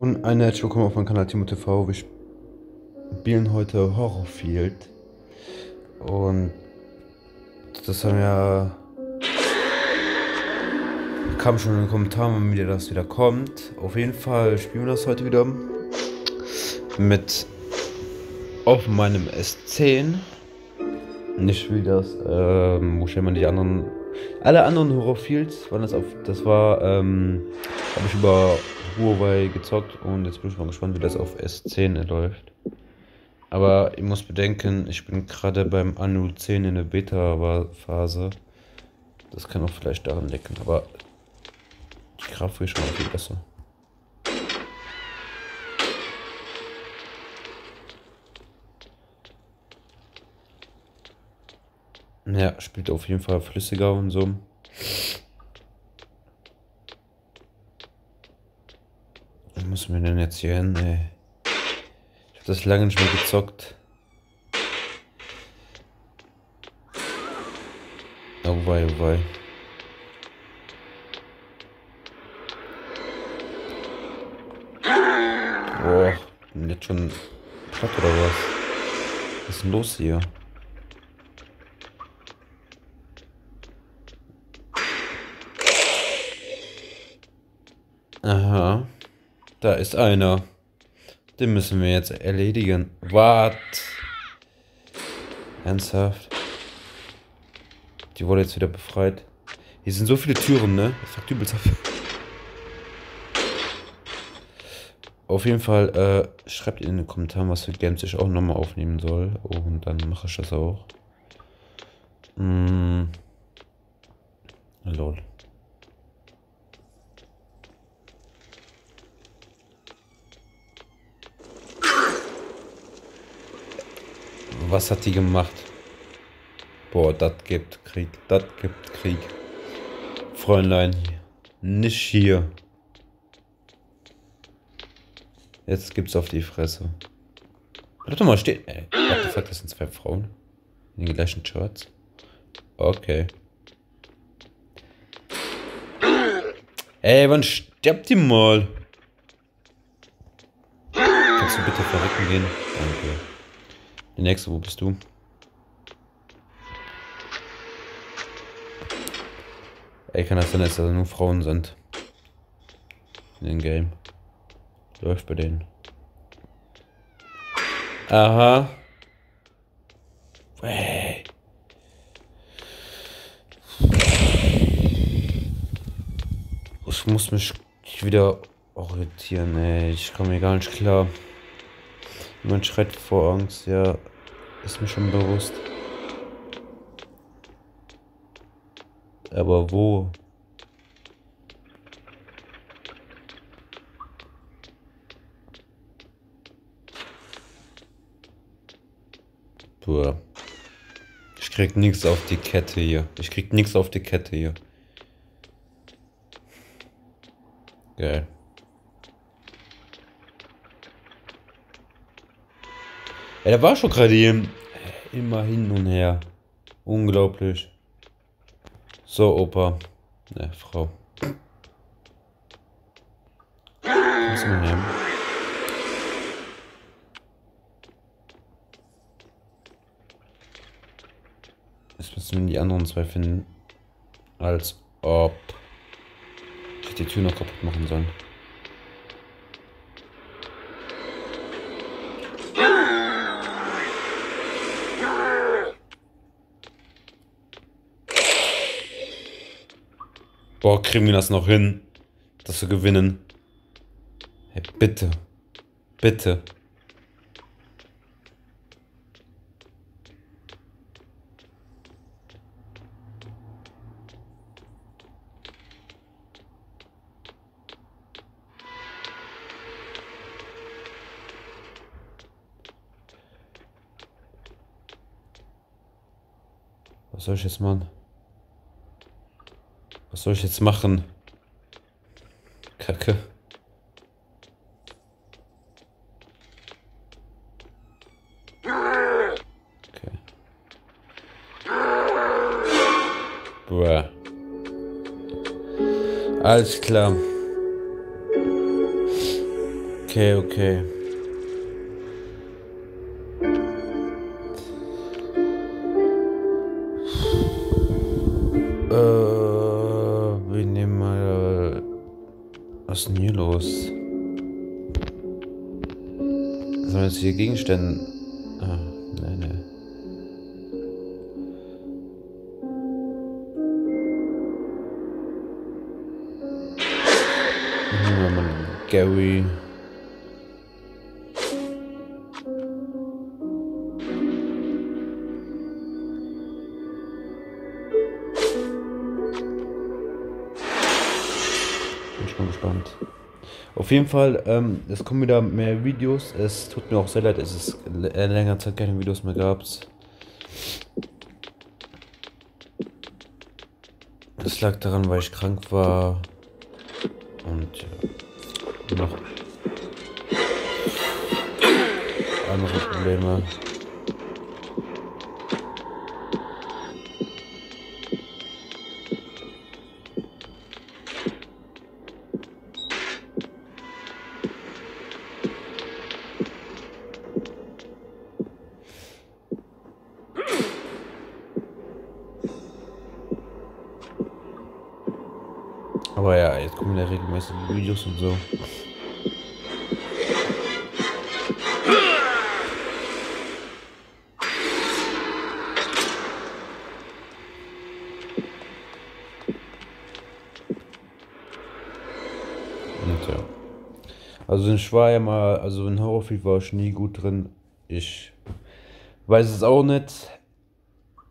Und eine herzlich willkommen auf meinem Kanal Timo TV. Wir spielen heute Horrorfield. Und das haben ja. Kam schon in den Kommentaren, wann wieder das wieder kommt. Auf jeden Fall spielen wir das heute wieder. Mit auf meinem S10. Nicht wie das, ähm, wo stellt man die anderen. Alle anderen Horrorfields waren das auf. Das war, ähm, habe ich über Huawei gezockt und jetzt bin ich mal gespannt, wie das auf S10 läuft. Aber ich muss bedenken, ich bin gerade beim Anu 10 in der Beta-Phase. Das kann auch vielleicht daran lecken, aber die Grafik ist schon viel besser. Ja, spielt auf jeden Fall flüssiger und so. Müssen wir denn jetzt hier hin, ey? Ich hab das lange nicht mehr gezockt. Oh wei, oh wei. Boah, bin jetzt schon platt oder was? Was ist denn los hier? Aha. Da ist einer. Den müssen wir jetzt erledigen. Wart. Ernsthaft? Die wurde jetzt wieder befreit. Hier sind so viele Türen, ne? Das fuckt übelst ab. Auf jeden Fall, äh, schreibt in den Kommentaren, was für Games ich auch nochmal aufnehmen soll. Und dann mache ich das auch. Mm. Lol. Was hat die gemacht? Boah, das gibt Krieg, das gibt Krieg. Fräulein, nicht hier. Jetzt gibt's auf die Fresse. Warte mal, steht. Ey, what the fuck, das sind zwei Frauen. In den gleichen Shirts. Okay. Ey, wann stirbt die mal? Kannst du bitte verrecken gehen? Danke. Die nächste, wo bist du? Ey, kann das sein, dass das nur Frauen sind? In dem Game. Läuft bei denen. Aha. Hey. Ich muss mich wieder orientieren, ey. Ich komme hier gar nicht klar. Man schreit vor Angst, ja. Ist mir schon bewusst. Aber wo? Puh. Ich krieg nichts auf die Kette hier. Ich krieg nichts auf die Kette hier. Geil. Ja, der war schon gerade hier. Immer hin und her. Unglaublich. So, Opa. Ne, Frau. Muss man nehmen. Jetzt müssen wir die anderen zwei finden. Als ob. Ich die Tür noch kaputt machen sollen. Boah, kriegen wir das noch hin, das zu gewinnen? Hey, bitte. Bitte. Was soll ich jetzt machen? Was soll ich jetzt machen? Kacke. Okay. Boah. Okay, okay. Was ist denn hier los? Wir jetzt hier Gegenstände? Ah, nein, nein. Gary. Gespannt. Auf jeden Fall, ähm, es kommen wieder mehr Videos. Es tut mir auch sehr leid, es ist äh, länger Zeit keine Videos mehr gab. Das lag daran, weil ich krank war. Und ja, noch andere Probleme. Aber ja, jetzt kommen ja regelmäßig Videos und so. Und ja. Also ich war ja mal, also in Horrorfilm war ich nie gut drin. Ich weiß es auch nicht.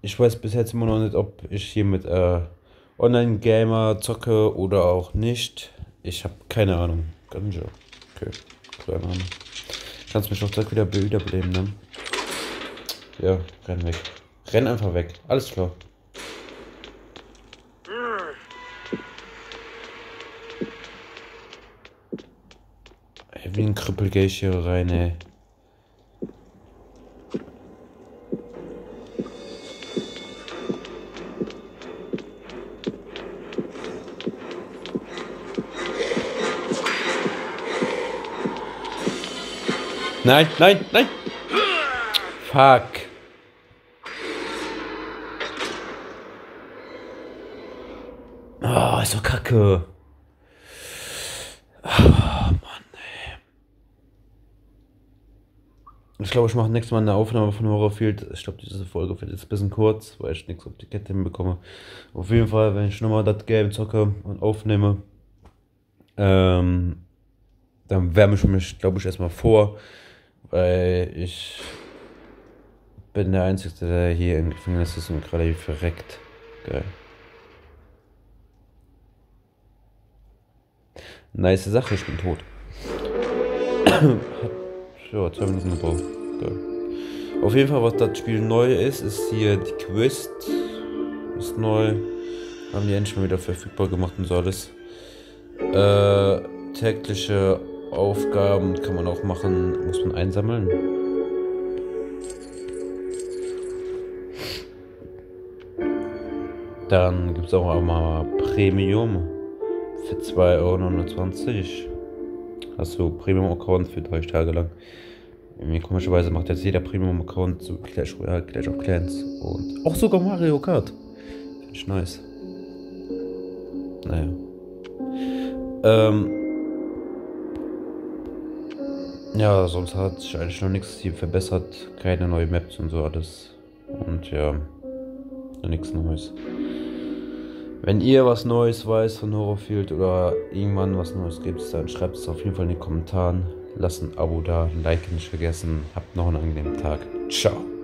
Ich weiß bis jetzt immer noch nicht, ob ich hier mit äh, Online-Gamer zocke oder auch nicht. Ich habe keine Ahnung. Ganja. Okay, keine Ahnung. Kannst mich auch direkt wieder wiederbeleben, ne? Ja, renn weg. Renn einfach weg. Alles klar. Ey, wie ein Krüppel gehe ich hier rein, ey. Nein, nein, nein! Fuck. Oh, ist so kacke. Oh, Mann, ey. Ich glaube, ich mache nächstes Mal eine Aufnahme von Horrorfield. Ich glaube, diese Folge wird jetzt ein bisschen kurz, weil ich nichts auf die Kette hinbekomme. Auf jeden Fall, wenn ich nochmal das Game zocke und aufnehme, ähm, dann wärme ich mich, glaube ich, erstmal vor, weil ich bin der Einzige, der hier im Gefängnis ist und gerade hier verreckt. Geil. Nice Sache, ich bin tot. Ja, zwei Minuten gebraucht. Geil. Auf jeden Fall, was das Spiel neu ist, ist hier die Quest. Ist neu. Haben die endlich mal wieder verfügbar gemacht und so alles. Äh, tägliche Aufgaben kann man auch machen, muss man einsammeln. Dann gibt es auch mal Premium für 2,29 Euro. Hast du Premium-Account für drei Tage lang. Irgendwie komischerweise macht jetzt jeder Premium-Account so Clash Royale, Clash of Clans und auch sogar Mario Kart. Finde ich nice. Naja. Ähm. Ja, sonst hat sich eigentlich noch nichts hier verbessert. Keine neuen Maps und so alles. Und ja, nichts Neues. Wenn ihr was Neues weiß von Horrorfield oder irgendwann was Neues gibt, dann schreibt es auf jeden Fall in die Kommentaren. Lasst ein Abo da, ein Like nicht vergessen. Habt noch einen angenehmen Tag. Ciao.